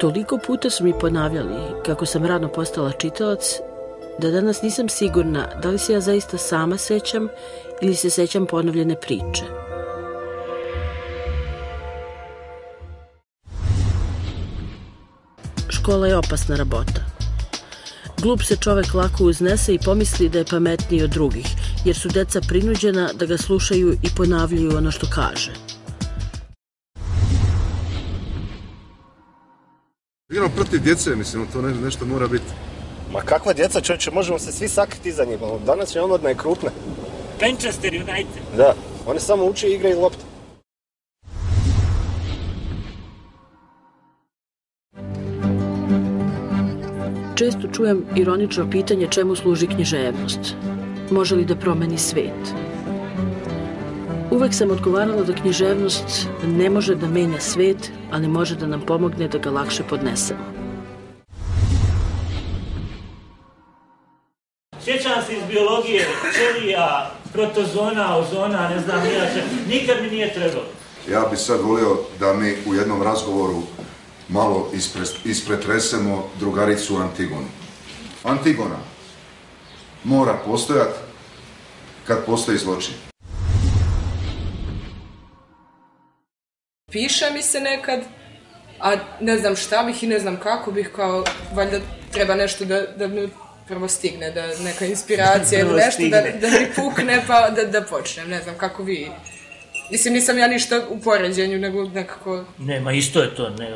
Toliko puta su mi ponavljali kako sam rano postala čitalac da danas nisam sigurna da li se ja zaista sama sećam ili se sećam ponovljene priče. Škola je opasna rabota. Glup se čovek lako uznese i pomisli da je pametniji od drugih, jer su deca prinuđena da ga slušaju i ponavljaju ono što kaže. Igramo protiv djece, mislim, to ne, nešto mora biti. Ma kakva djeca, čovječe, možemo se svi sakriti za njima. Danas je omladna i krupna. Manchester United. Da, oni samo uče igre i lopte. Često čujem ironično pitanje čemu služi književnost. Može li da promeni svet? Uvek sam odgovarala da književnost ne može da menja svet, ali može da nam pomogne da ga lakše podnesemo. Sjećam se iz biologije, ćelija, protozona, ozona, ne znam, nija se, nikad mi nije trebalo. Ja bi sad volio da mi u jednom razgovoru malo ispre, ispretresemo drugaricu Antigonu. Antigona mora postojat kad postoji zločin. Piše mi se nekad, a ne znam šta bih i ne znam kako bih, kao, valjda treba nešto da, da mi prvo stigne, da neka inspiracija ili nešto da, stigne. da mi pukne pa da, da počnem, ne znam kako vi. Mislim, nisam ja ništa u poređenju, nego nekako... Ne, ma isto je to, ne,